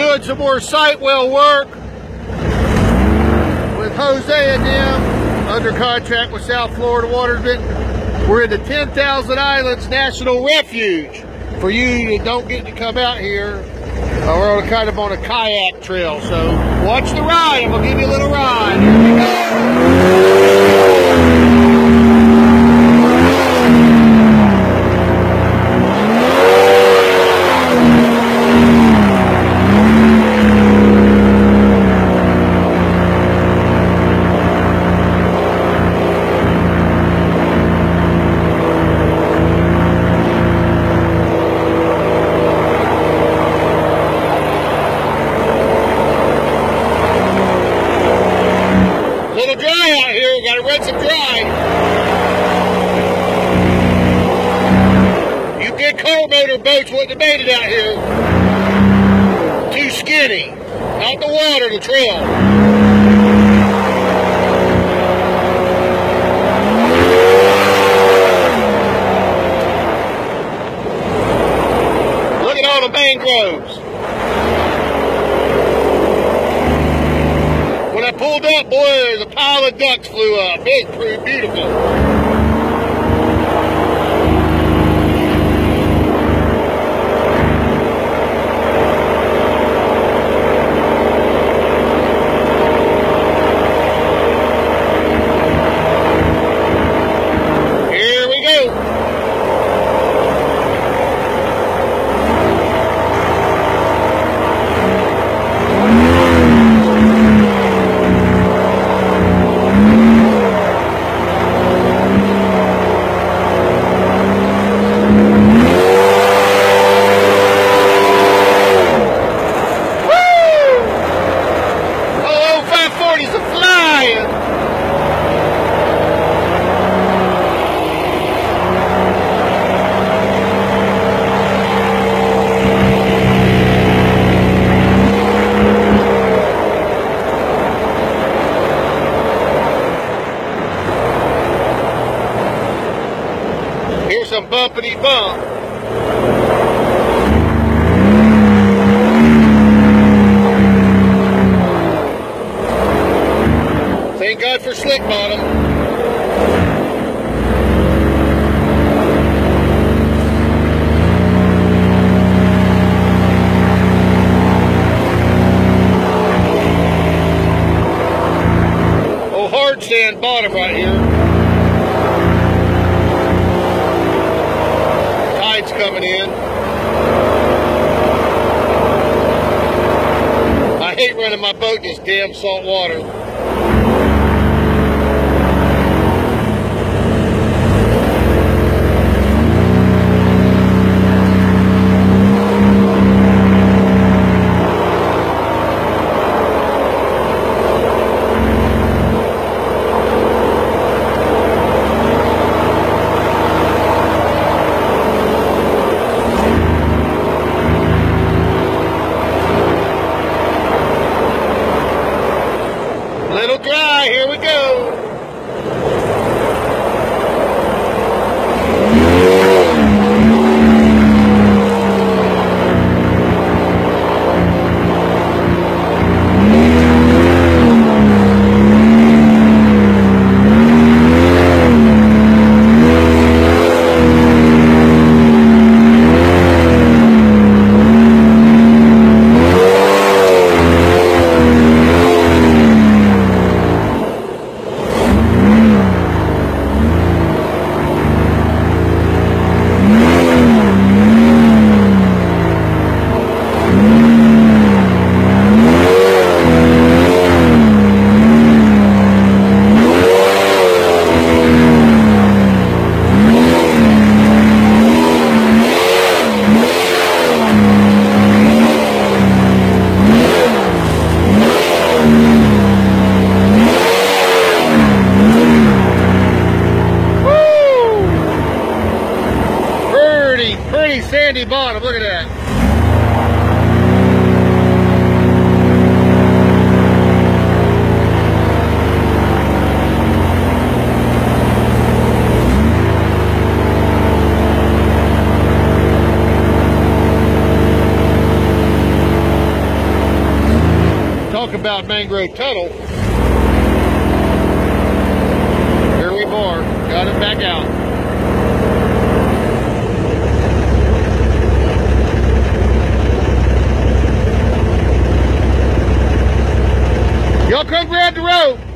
doing some more site well work with Jose and them under contract with South Florida Watersman. We're in the 10,000 Islands National Refuge. For you that don't get to come out here, uh, we're on a kind of on a kayak trail. So watch the ride. I'm gonna give you a little ride. Here we go. little dry out here. Got to rinse it dry. Wouldn't have made it out here. Too skinny. Not the water, the trail. Look at all the mangroves. When I pulled up, boy, there's a pile of ducks flew up. It's pretty beautiful. Here we go. Woo! Oh, 540's a flying. Here's some bumpity bump. Thank God for slick bottom. Oh, hard stand bottom right here. Tide's coming in. I hate running my boat in this damn salt water. Little dry, here we go. Woo! Pretty, pretty sandy bottom. Look at that. talk about mangrove tunnel. Here we are. Got it back out. Y'all come grab the rope.